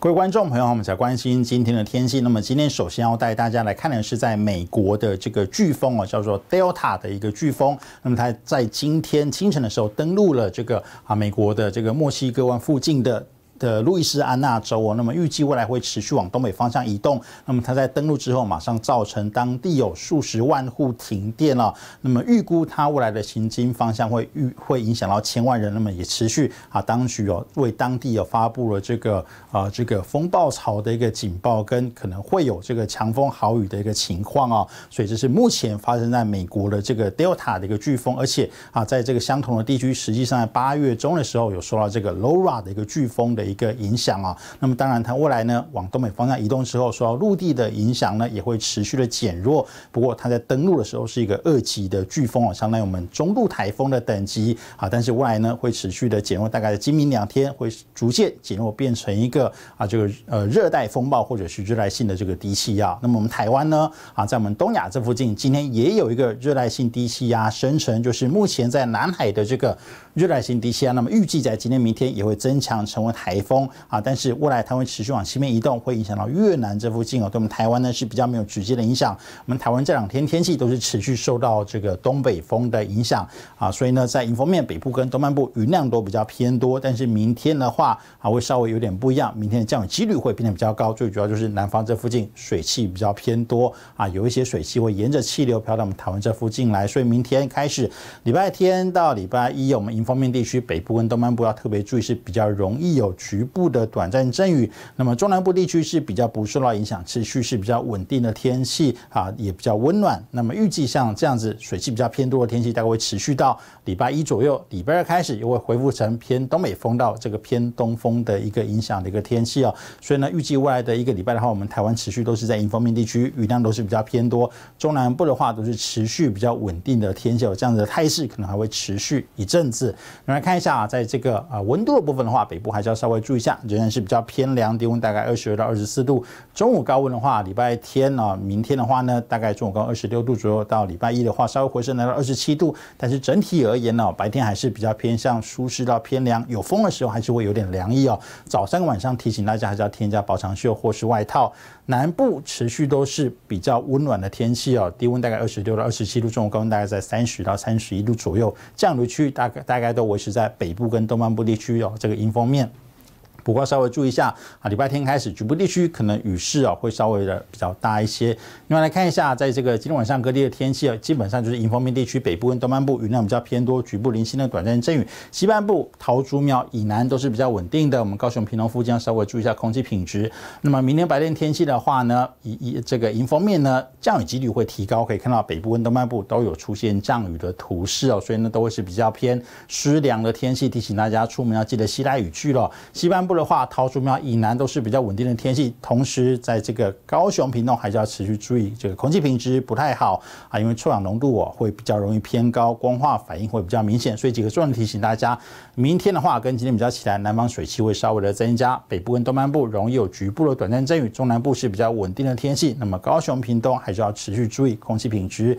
各位观众朋友，我们才关心今天的天气。那么今天首先要带大家来看的是，在美国的这个飓风哦，叫做 Delta 的一个飓风。那么它在今天清晨的时候登陆了这个啊美国的这个墨西哥湾附近的。的路易斯安那州哦，那么预计未来会持续往东北方向移动。那么它在登陆之后，马上造成当地有数十万户停电了。那么预估它未来的行经方向会预会影响到千万人。那么也持续啊，当局有为当地有发布了这个啊这个风暴潮的一个警报，跟可能会有这个强风豪雨的一个情况啊。所以这是目前发生在美国的这个 Delta 的一个飓风，而且啊，在这个相同的地区，实际上在八月中的时候有受到这个 Laura 的一个飓风的。一个影响啊，那么当然它未来呢往东北方向移动之后，受到陆地的影响呢也会持续的减弱。不过它在登陆的时候是一个二级的飓风啊，相当于我们中度台风的等级啊，但是未来呢会持续的减弱，大概今明两天会逐渐减弱，变成一个啊这个呃热带风暴或者是热带性的这个低气压。那么我们台湾呢啊在我们东亚这附近，今天也有一个热带性低气压生成，就是目前在南海的这个热带性低气压，那么预计在今天明天也会增强成为台。台风啊，但是未来它会持续往西面移动，会影响到越南这附近哦。对我们台湾呢是比较没有直接的影响。我们台湾这两天天气都是持续受到这个东北风的影响啊，所以呢，在迎风面北部跟东半部云量都比较偏多。但是明天的话啊，会稍微有点不一样，明天的降雨几率会变得比较高。最主要就是南方这附近水汽比较偏多啊，有一些水汽会沿着气流飘到我们台湾这附近来。所以明天开始，礼拜天到礼拜一，我们迎风面地区北部跟东半部要特别注意，是比较容易有。局部的短暂阵雨，那么中南部地区是比较不受到影响，持续是比较稳定的天气啊，也比较温暖。那么预计像这样子水汽比较偏多的天气，大概会持续到礼拜一左右。礼拜二开始又会恢复成偏东北风到这个偏东风的一个影响的一个天气哦。所以呢，预计未来的一个礼拜的话，我们台湾持续都是在迎风面地区，雨量都是比较偏多。中南部的话都是持续比较稳定的天气，有这样子的态势，可能还会持续一阵子。我们来看一下啊，在这个啊温度的部分的话，北部还是要稍微。注意一下，仍然是比较偏凉，低温大概二十二到二十四度。中午高温的话，礼拜天呢，明天的话呢，大概中午高二十六度左右。到礼拜一的话，稍微回升来到二十七度。但是整体而言呢，白天还是比较偏向舒适到偏凉，有风的时候还是会有点凉意哦。早上晚上提醒大家还是要添加薄长袖或是外套。南部持续都是比较温暖的天气哦，低温大概二十六到二十七度，中午高温大概在三十到三十一度左右。降雨区大概大概都维持在北部跟东半部地区哦，这个迎风面。不过稍微注意一下啊，礼拜天开始局部地区可能雨势啊会稍微的比较大一些。另外来看一下，在这个今天晚上各地的天气啊，基本上就是迎风面地区北部跟东半部云量比较偏多，局部零星的短暂阵雨。西半部桃竹苗以南都是比较稳定的。我们高雄平农附近要稍微注意一下空气品质。那么明天白天天气的话呢，以以这个迎风面呢，降雨几率会提高，可以看到北部跟东半部都有出现降雨的图示哦，所以呢都会是比较偏湿凉的天气，提醒大家出门要记得携带雨具了。西半部。的话，桃竹苗以南都是比较稳定的天气，同时在这个高雄屏东还是要持续注意这个空气品质不太好啊，因为臭氧浓度哦会比较容易偏高，光化反应会比较明显，所以几个重要提醒大家，明天的话跟今天比较起来，南方水汽会稍微的增加，北部跟东南部容易有局部的短暂阵雨，中南部是比较稳定的天气，那么高雄屏东还是要持续注意空气品质。